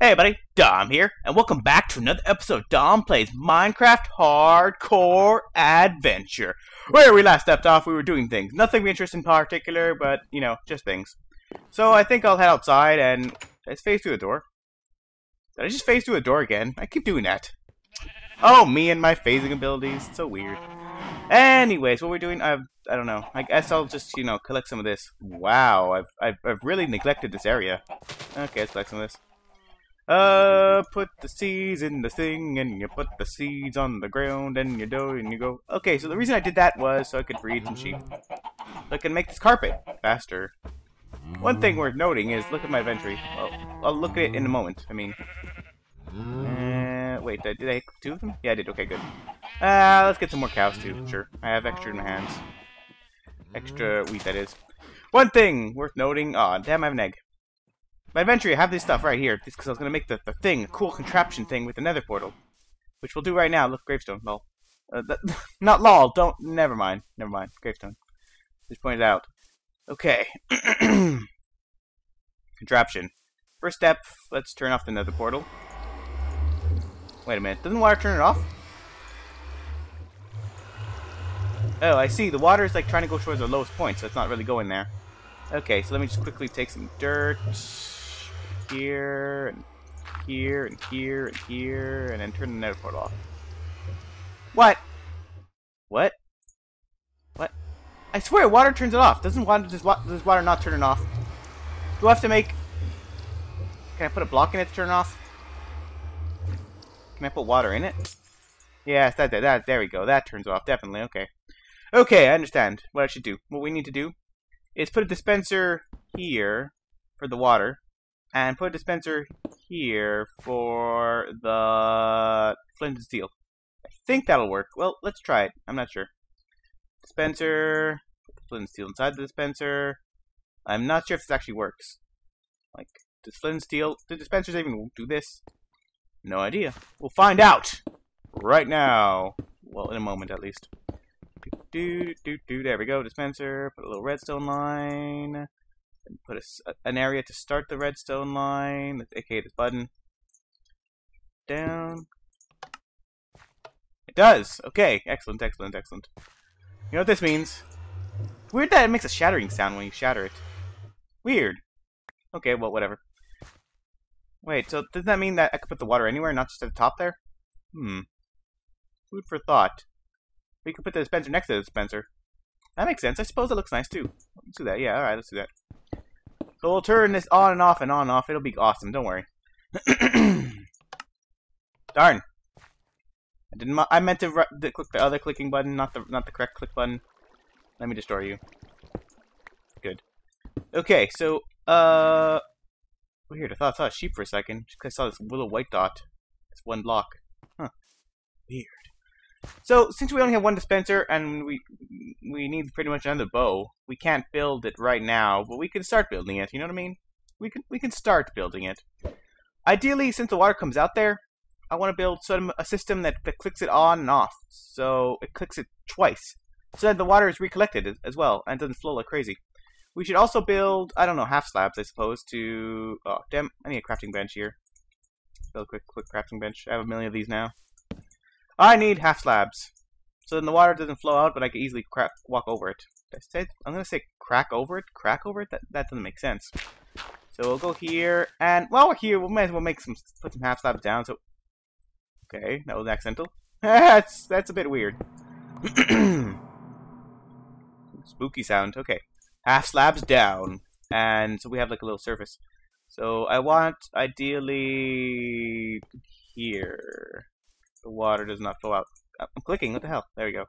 Hey buddy, Dom here, and welcome back to another episode of Dom Plays Minecraft Hardcore Adventure. Where we last left off, we were doing things. Nothing of interest in particular, but, you know, just things. So I think I'll head outside and... Let's phase through the door. Did I just phase through a door again? I keep doing that. Oh, me and my phasing abilities. It's so weird. Anyways, what we're doing, I've, I don't know. I guess I'll just, you know, collect some of this. Wow, I've, I've, I've really neglected this area. Okay, let's collect some of this. Uh, put the seeds in the thing, and you put the seeds on the ground, and you do, and you go. Okay, so the reason I did that was so I could breed some sheep. So I can make this carpet faster. One thing worth noting is, look at my inventory. Well, I'll look at it in a moment. I mean, uh, wait, did I, did I two of them? Yeah, I did. Okay, good. Uh, let's get some more cows too. Sure, I have extra in my hands. Extra wheat, that is. One thing worth noting. Aw, oh, damn, I have an egg. My inventory, I have this stuff right here. because I was going to make the, the thing, a cool contraption thing with the nether portal. Which we'll do right now. Look, gravestone. Lol. Uh, not lol. Don't. Never mind. Never mind. Gravestone. Just pointed out. Okay. contraption. First step, let's turn off the nether portal. Wait a minute. Doesn't water turn it off? Oh, I see. The water is like trying to go towards the lowest point, so it's not really going there. Okay, so let me just quickly take some dirt here, and here, and here, and here, and then turn the nether portal off. What? What? What? I swear, water turns it off. Doesn't water does, does water not turn it off? Do I have to make? Can I put a block in it to turn it off? Can I put water in it? Yes, that, that, that, there we go. That turns off, definitely. Okay. Okay, I understand what I should do. What we need to do is put a dispenser here for the water, and put a dispenser here for the flint and steel. I think that'll work. Well, let's try it. I'm not sure. Dispenser, put the flint and steel inside the dispenser. I'm not sure if this actually works. Like, does flint and steel, do dispensers even do this? No idea. We'll find out right now. Well, in a moment at least. Do, do, do, do. There we go. Dispenser. Put a little redstone line. And put a, an area to start the redstone line. aka this button. Down. It does. Okay. Excellent, excellent, excellent. You know what this means? It's weird that it makes a shattering sound when you shatter it. Weird. Okay, well, whatever. Wait, so does that mean that I could put the water anywhere, not just at the top there? Hmm. Food for thought. We could put the dispenser next to the dispenser. That makes sense. I suppose it looks nice too. Let's do that. Yeah, alright, let's do that. So we'll turn this on and off and on and off. It'll be awesome, don't worry. Darn. I didn't I meant to click the other clicking button, not the not the correct click button. Let me destroy you. Good. Okay, so uh Weird, I thought I saw a sheep for a second. Just I saw this little white dot. It's one block. Huh. Weird. So, since we only have one dispenser, and we we need pretty much another bow, we can't build it right now, but we can start building it, you know what I mean? We can we can start building it. Ideally, since the water comes out there, I want to build some a system that, that clicks it on and off. So it clicks it twice. So that the water is recollected as, well, and doesn't flow like crazy. We should also build, I don't know, half slabs, I suppose, to... Oh, damn, I need a crafting bench here. Build a quick, quick crafting bench. I have a million of these now. I need half slabs. So then the water doesn't flow out, but I can easily crack, walk over it. I'm going to say crack over it? Crack over it? That, that doesn't make sense. So we'll go here, and while we're here, we might as well make some, put some half slabs down, so... Okay, that was accidental. that's, that's a bit weird. Spooky sound, okay half slabs down, and so we have like a little surface. So I want ideally here. The water does not flow out. I'm clicking. What the hell? There we go.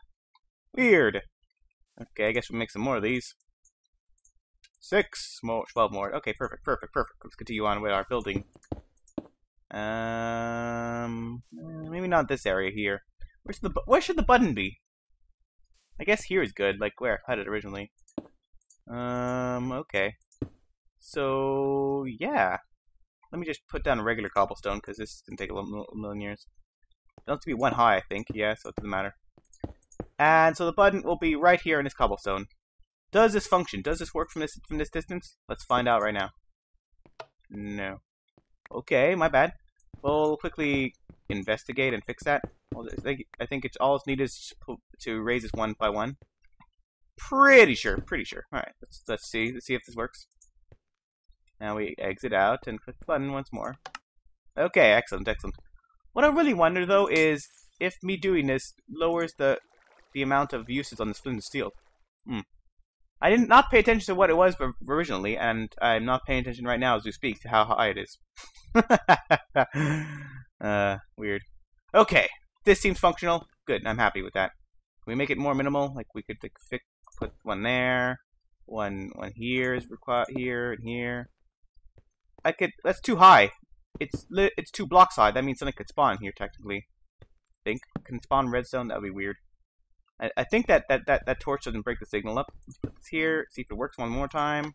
Weird. Okay, I guess we'll make some more of these. Six more, twelve more. Okay, perfect, perfect, perfect. Let's continue on with our building. Um, maybe not this area here. Where's the where should the button be? I guess here is good. Like where I had it originally. Um, okay. So, yeah. Let me just put down a regular cobblestone, because this is to take a million years. It has to be one high, I think. Yeah, so it doesn't matter. And so the button will be right here in this cobblestone. Does this function? Does this work from this from this distance? Let's find out right now. No. Okay, my bad. We'll quickly investigate and fix that. I think I think it's all it's needed is to raise this one by one. Pretty sure, pretty sure. All right, let's let's see let's see if this works. Now we exit out and click the button once more. Okay, excellent, excellent. What I really wonder though is if me doing this lowers the the amount of uses on this flint and steel. Hmm. I did not pay attention to what it was originally, and I'm not paying attention right now as we speak to how high it is. uh, weird. Okay, this seems functional. Good, I'm happy with that. Can we make it more minimal? Like we could like, fix, put one there, one one here is required here and here. I could. That's too high. It's it's two blocks high. That means something could spawn here technically. think can spawn redstone. That'd be weird. I, I think that, that, that, that torch doesn't break the signal up. Let's put this here, see if it works one more time.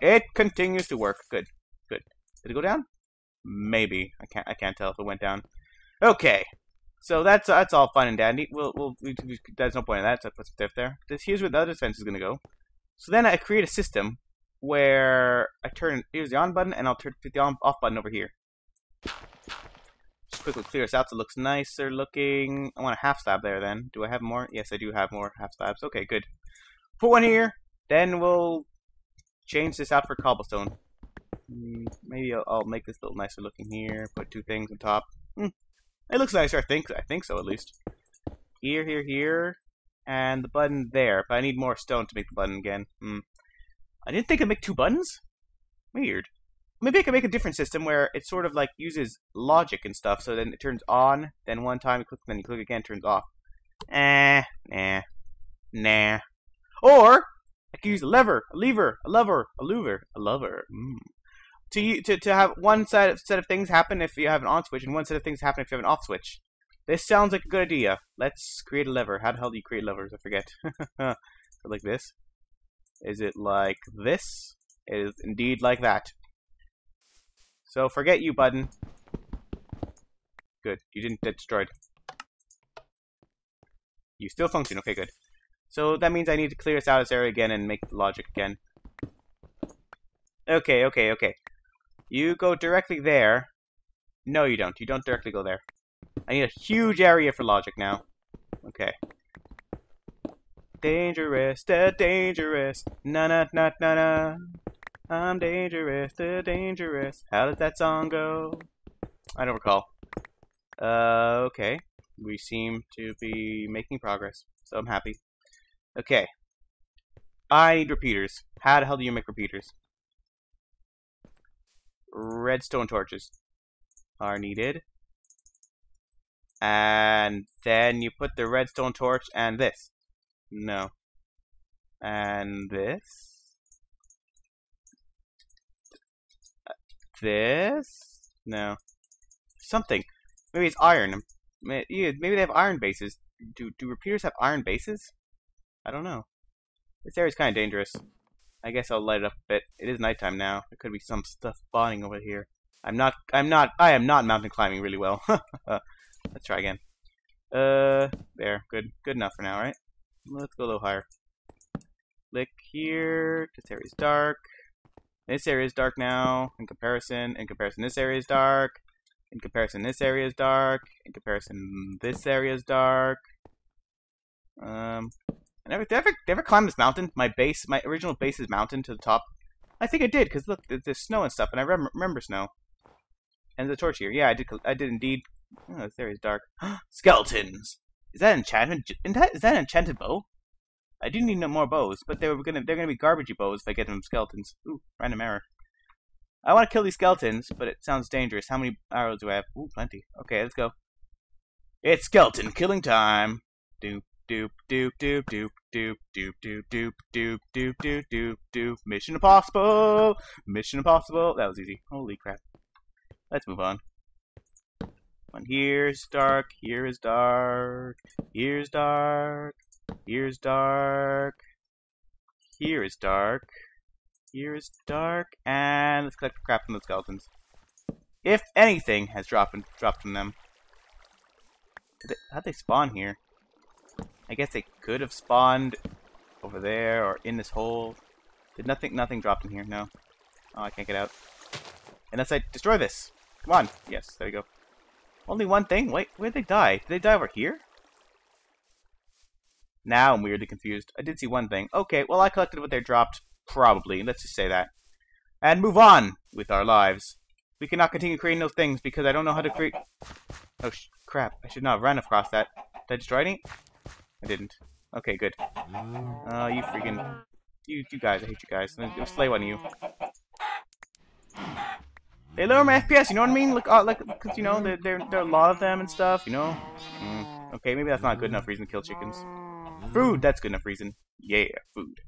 It continues to work. Good. Good. Did it go down? Maybe. I can't I can't tell if it went down. Okay. So that's that's all fine and dandy. We'll we'll we, there's no point in that. So I put some stuff there. This, here's where the other defense is gonna go. So then I create a system where I turn here's the on button and I'll turn the on off button over here Just quickly clear this out so it looks nicer looking. I want a half slab there then. Do I have more? Yes, I do have more half slabs. Okay, good. Put one here. Then we'll change this out for cobblestone. Hmm, maybe I'll, I'll, make this a little nicer looking here. Put two things on top. Hmm. It looks nicer, I think. I think so, at least. Here, here, here. And the button there. But I need more stone to make the button again. Hmm. I didn't think I'd make two buttons? Weird. Maybe I could make a different system where it sort of like uses logic and stuff, so then it turns on, then one time you click, then you click again, turns off. Eh, nah, nah. Or I could use a lever, a lever, a lever, a lever, a lever. Mm. To, to to have one set of, set of things happen if you have an on switch, and one set of things happen if you have an off switch. This sounds like a good idea. Let's create a lever. How the hell do you create levers? I forget. like this. Is it like this? It is indeed like that. So forget you, button. Good. You didn't get destroyed. You still function. Okay, good. So that means I need to clear this out this area again and make the logic again. Okay, okay, okay. You go directly there. No, you don't. You don't directly go there. I need a huge area for logic now. Okay. Dangerous, da dangerous, na na na na na. I'm dangerous, the dangerous. How did that song go? I don't recall. Uh, okay. We seem to be making progress, so I'm happy. Okay. I need repeaters. How the hell do you make repeaters? Redstone torches are needed. And then you put the redstone torch and this. No. And this. this? No. Something. Maybe it's iron. Maybe they have iron bases. Do do repeaters have iron bases? I don't know. This area's kind of dangerous. I guess I'll light it up a bit. It is nighttime now. There could be some stuff spawning over here. I'm not. I'm not. I am not mountain climbing really well. Let's try again. Uh, there. Good. Good enough for now, right? Let's go a little higher. Click here. This area's dark. This area is dark now. In comparison, in comparison, this area is dark. In comparison, this area is dark. In comparison, this area is dark. Um, I never, did I ever, did I ever climb this mountain? My base, my original base is mountain to the top. I think I did, because look, there's snow and stuff, and I rem remember snow. And the torch here. Yeah, I did. I did indeed. Oh, this area is dark. Skeletons. Is that enchantment? Is that, an enchanted bow? I do need no more bows, but they're gonna they're gonna be garbagey bows if I get them skeletons. Ooh, random error. I want to kill these skeletons, but it sounds dangerous. How many arrows do I have? Ooh, plenty. Okay, let's go. It's skeleton killing time. Doop doop doop doop doop doop doop doop doop doop doop doop doop doop. Mission impossible. Mission impossible. That was easy. Holy crap. Let's move on. One here's dark. Here is dark. Here's dark. Here's dark. Here is dark. Here is dark. And let's collect the crap from the skeletons. If anything has dropped dropped from them. They, how'd they spawn here? I guess they could have spawned over there or in this hole. Did nothing nothing dropped in here? No. Oh, I can't get out. Unless I destroy this. Come on. Yes, there we go. Only one thing? Wait, where'd they die? Did they die over here? Now I'm weirdly confused. I did see one thing. Okay, well I collected what they dropped. Probably. Let's just say that. And move on with our lives. We cannot continue creating those things because I don't know how to create... Oh, crap. I should not have run across that. Did I destroy any? I didn't. Okay, good. Oh, you freaking... You, you guys, I hate you guys. I'll slay one of you. They lower my FPS, you know what I mean? Like, uh, like, cause you know, there, there, there are a lot of them and stuff, you know? Mm, okay, maybe that's not good enough reason to kill chickens. Food, that's good enough reason. Yeah, food.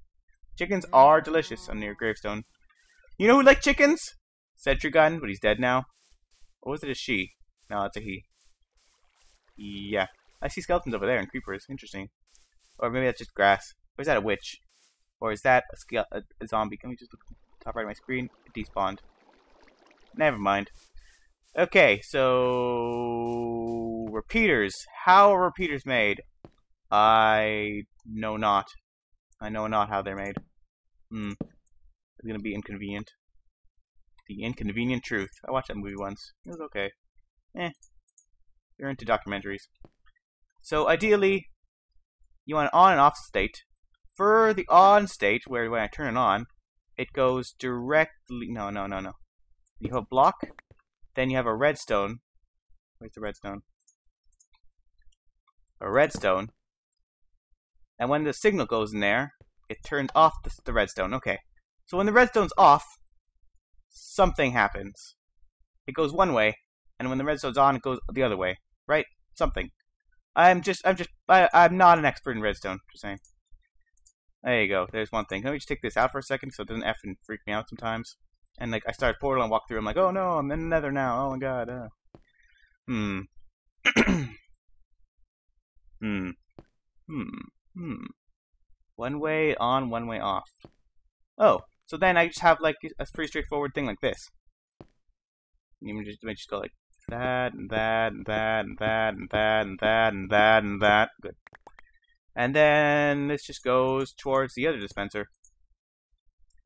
Chickens are delicious on your gravestone. You know who likes chickens? Sentry Gun, but he's dead now. Or was it a she? No, it's a he. Yeah. I see skeletons over there and creepers. Interesting. Or maybe that's just grass. Or is that a witch? Or is that a, a, a zombie? Can we just look top right of my screen? It despawned. Never mind. Okay, so... Repeaters. How are repeaters made? I know not. I know not how they're made. Hmm. It's gonna be inconvenient. The Inconvenient Truth. I watched that movie once. It was okay. Eh. You're into documentaries. So ideally, you want an on and off state. For the on state, where when I turn it on, it goes directly... No, no, no, no. You have a block, then you have a redstone. Where's the redstone? A redstone. And when the signal goes in there, it turns off the, the redstone. Okay. So when the redstone's off, something happens. It goes one way, and when the redstone's on, it goes the other way. Right? Something. I'm just, I'm just, I, I'm not an expert in redstone. Just saying. There you go. There's one thing. Let me just take this out for a second so it doesn't effing freak me out sometimes. And like I start portal and walk through. I'm like, oh no, I'm in the Nether now. Oh my god. Uh. Hmm. hmm. Hmm. Hmm. One way on, one way off. Oh, so then I just have like a pretty straightforward thing like this. You just, you just go like that and that and that and that and that and that and that and that. Good. And then this just goes towards the other dispenser.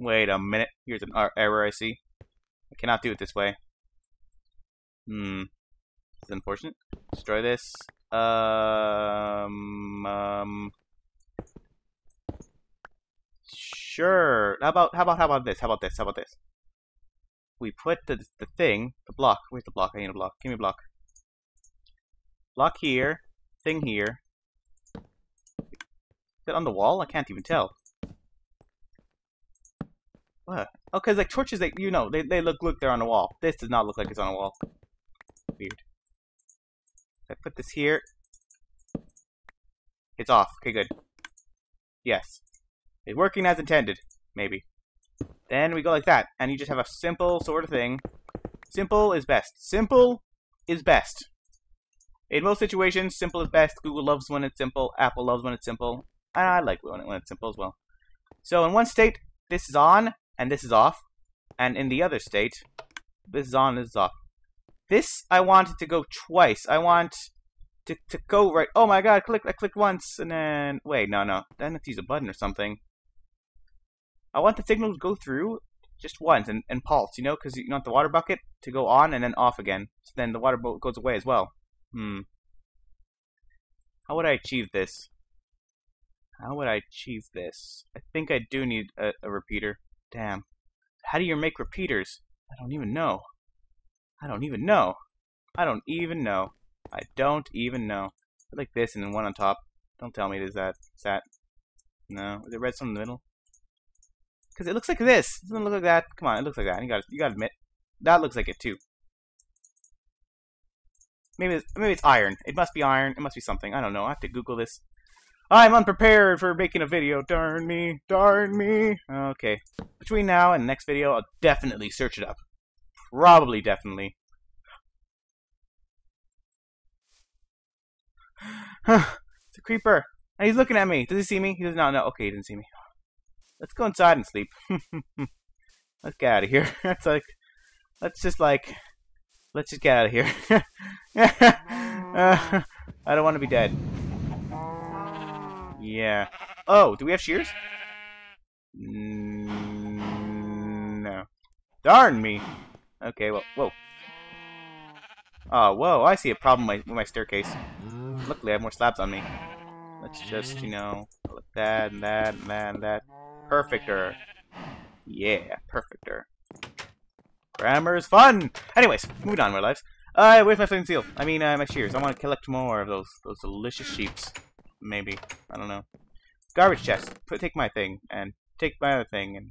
Wait a minute. Here's an error I see. I cannot do it this way. Hmm. It's unfortunate. Destroy this. Um. Um. Sure. How about how about how about this? How about this? How about this? We put the the thing, the block. Where's the block? I need a block. Give me a block. Block here. Thing here. Is it on the wall? I can't even tell. What? Oh, because like torches, they you know they they look look they're on the wall. This does not look like it's on a wall. Weird. I put this here. It's off. Okay, good. Yes. It's working as intended. Maybe. Then we go like that, and you just have a simple sort of thing. Simple is best. Simple is best. In most situations, simple is best. Google loves when it's simple. Apple loves when it's simple. And I like when it's simple as well. So in one state, this is on, and this is off. And in the other state, this is on, this is off. This, I want it to go twice. I want to, to go right. Oh my god, click, I clicked once, and then, wait, no, no. Then I have use a button or something. I want the signal to go through just once and, and pulse, you know, because you want the water bucket to go on and then off again. So then the water boat goes away as well. Hmm. How would I achieve this? How would I achieve this? I think I do need a, a repeater. Damn. How do you make repeaters? I don't even know. I don't even know. I don't even know. I don't even know. like this and then one on top. Don't tell me it is that. Is that? No. Is it redstone in the middle? Because it looks like this. It doesn't look like that. Come on, it looks like that. You gotta, you gotta admit. That looks like it too. Maybe it's, maybe it's iron. It must be iron. It must be something. I don't know. I have to Google this. I'm unprepared for making a video. Darn me. Darn me. Okay. Between now and the next video, I'll definitely search it up. Probably, definitely. it's a creeper. And he's looking at me. Does he see me? He does not know. Okay, he didn't see me. Let's go inside and sleep. let's get out of here. That's like, let's just like, let's just get out of here. uh, I don't want to be dead. Yeah. Oh, do we have shears? No. Darn me. Okay, well, whoa. Oh, whoa, I see a problem with my, staircase. Luckily, I have more slabs on me. Let's just, you know, like that, and that, and that, and that. Perfecter. Yeah, perfecter. Grammar is fun! Anyways, moving on, my lives. Uh, where's my flint seal? I mean, uh, my shears. I want to collect more of those those delicious sheeps. Maybe. I don't know. Garbage chest. Put, take my thing, and take my other thing, and,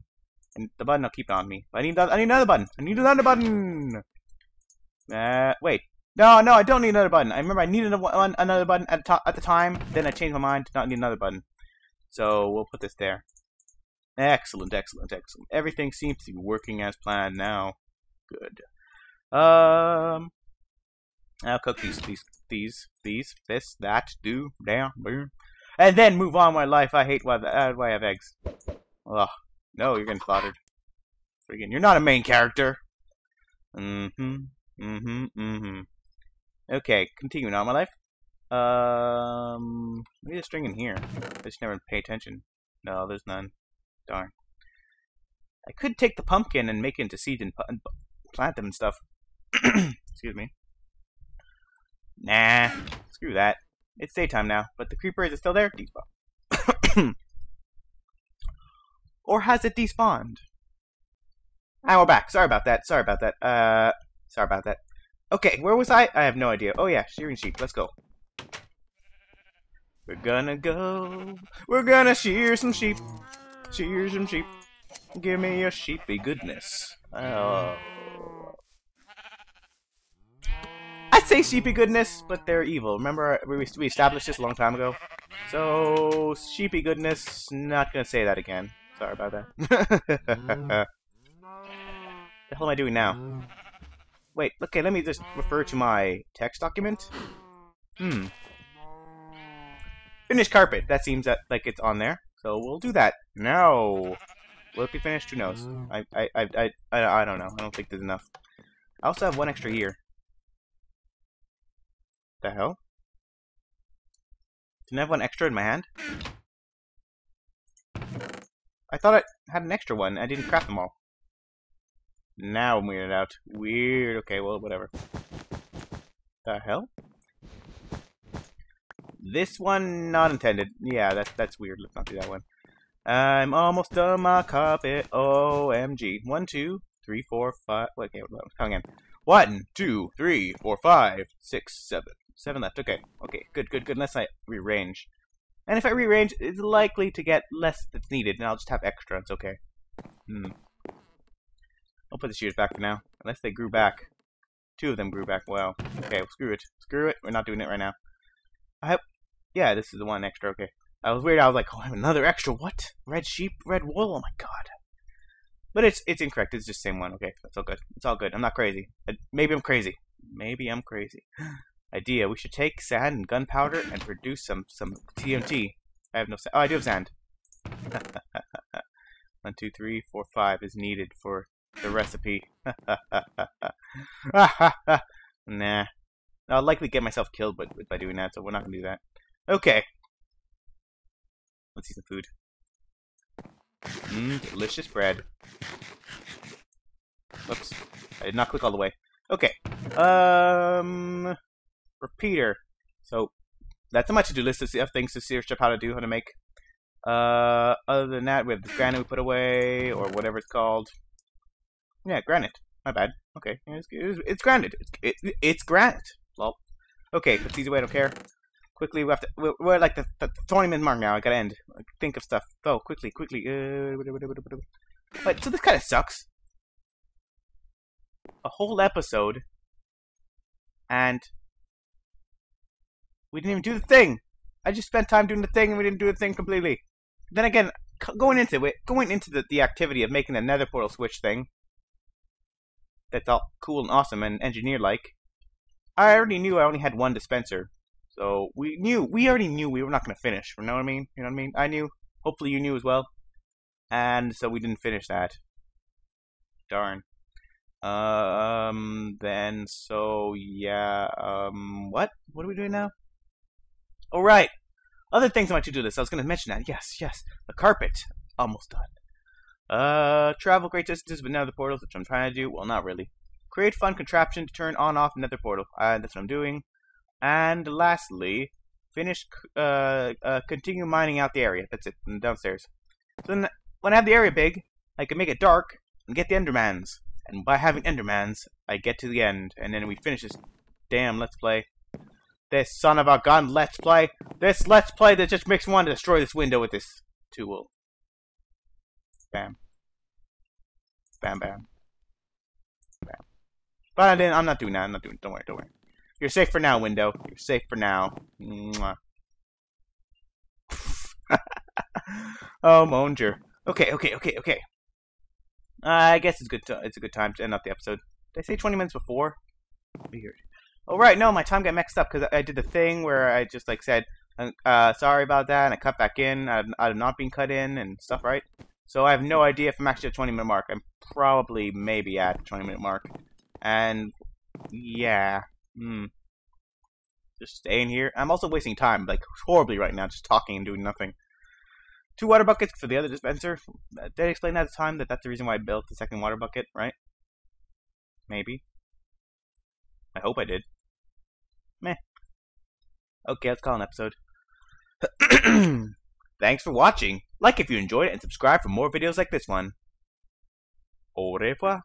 and the button I'll keep on me. I need I need another button. I need another button! Uh, wait. No, no, I don't need another button. I remember I needed one, another button at the, at the time. Then I changed my mind to not need another button. So we'll put this there. Excellent, excellent, excellent. Everything seems to be working as planned now. Good. Um, I'll cook these, these, these, these, this, that, do, down, boom, and then move on my life. I hate why, uh, why I have eggs. Ugh. No, you're getting slaughtered. Freaking, you're not a main character. Mm-hmm. Mm-hmm. Mm-hmm. Okay, continuing on my life. Um, maybe a string in here. I just never pay attention. No, there's none. Darn. I could take the pumpkin and make it into seed and, and plant them and stuff. Excuse me. Nah, screw that. It's daytime now, but the creeper is still there? Despawn. or has it despawned? Ah, we're back. Sorry about that. Sorry about that. Uh, sorry about that. Okay, where was I? I have no idea. Oh yeah, shearing sheep. Let's go. We're gonna go. We're gonna shear some sheep. Shear some sheep. Give me your sheepy goodness. Oh. I say sheepy goodness, but they're evil. Remember, we, we established this a long time ago? So, sheepy goodness, not gonna say that again. Sorry about that. the hell am I doing now? Wait, okay, let me just refer to my text document. Hmm. Finished carpet. That seems that like it's on there. So we'll do that. No. Will it be finished? Who knows? I, I, I, I, I, I don't know. I don't think there's enough. I also have one extra year. The hell? Didn't I have one extra in my hand? I thought I had an extra one. I didn't craft them all. Now I'm weirded out. Weird. Okay, well, whatever. The hell? This one, not intended. Yeah, that's that's weird. Let's not do that one. I'm almost done my carpet. OMG. One, two, three, four, five. Wait, okay, come again. One, two, three, four, five, six, seven. Seven left. Okay. Okay. Good, good, good. Unless I rearrange. And if I rearrange, it's likely to get less that's needed, and I'll just have extra. It's okay. Hmm. I'll put the shears back for now. Unless they grew back. Two of them grew back. Well, okay, well, screw it. Screw it. We're not doing it right now. I. Yeah, this is the one extra. Okay. I was weird. I was like, oh, I have another extra. What? Red sheep? Red wool? Oh my god. But it's it's incorrect. It's just the same one. Okay, that's all good. It's all good. I'm not crazy. Maybe I'm crazy. Maybe I'm crazy. Idea. We should take sand and gunpowder and produce some, some TNT. I have no sand. Oh, I do have sand. One, two, three, four, five is needed for the recipe. nah. I'll likely get myself killed by, by doing that, so we're not going to do that. Okay. Let's see some food. Mmm, delicious bread. Whoops. I did not click all the way. Okay. Um repeater. So that's a much to-do list of things to search up how to do, how to make. Uh, other than that, we have the granite we put away, or whatever it's called. Yeah, granite. My bad. Okay, it's, it's, it's granite. It's, it, it's granite. Well, okay, it's easy way. I don't care. Quickly, we have to. We're, we're like the, the 20 minute mark now. I gotta end. Think of stuff. Go quickly, quickly. Uh, but so this kind of sucks. A whole episode, and we didn't even do the thing. I just spent time doing the thing and we didn't do the thing completely. Then again, going into it, going into the, the activity of making a nether portal switch thing, that's all cool and awesome and engineer-like, I already knew I only had one dispenser. So we knew, we already knew we were not going to finish. You know what I mean? You know what I mean? I knew. Hopefully you knew as well. And so we didn't finish that. Darn. Um, then, so, yeah, um, what? What are we doing now? All right. Other things on my to-do list. I was going to mention that. Yes, yes. The carpet. Almost done. Uh, travel great distances but now the portals, which I'm trying to do. Well, not really. create fun contraption to turn on off nether portal. Uh, that's what I'm doing. And lastly, finish, uh, uh, continue mining out the area. That's it, downstairs. So then, when I have the area big, I can make it dark and get the Endermans. And by having Endermans, I get to the end, and then we finish this damn Let's Play. This son of a gun Let's Play. This Let's Play that just makes me want to destroy this window with this tool. Bam. Bam, bam. Bam. But I didn't, I'm not doing that. I'm not doing Don't worry, don't worry. You're safe for now, window. You're safe for now. Mwah. oh, Monger. Okay, okay, okay, okay. I guess it's good. To, it's a good time to end up the episode. Did I say 20 minutes before? Weird. Oh right, no, my time got mixed up because I did the thing where I just like said, uh, sorry about that, and I cut back in of not being cut in and stuff, right? So I have no idea if I'm actually at 20 minute mark. I'm probably maybe at 20 minute mark, and yeah, hmm. Just staying here. I'm also wasting time, like horribly right now, just talking and doing nothing. Two water buckets for the other dispenser. Did I explain that at the time that that's the reason why I built the second water bucket, right? Maybe. I hope I did. Meh. Okay, let's call an episode. Thanks for watching. Like if you enjoyed it and subscribe for more videos like this one. Au revoir.